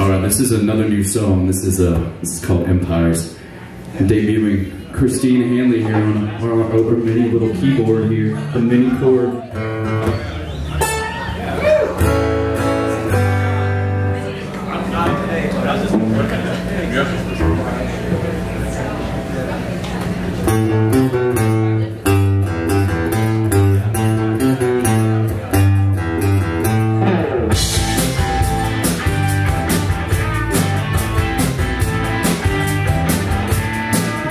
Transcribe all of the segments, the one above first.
All right, this is another new song. This is uh, this is called Empires. I'm debuting Kristine Handley here on our, our mini little keyboard here, the mini chord.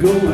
go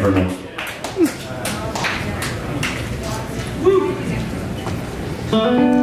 for me. Woo.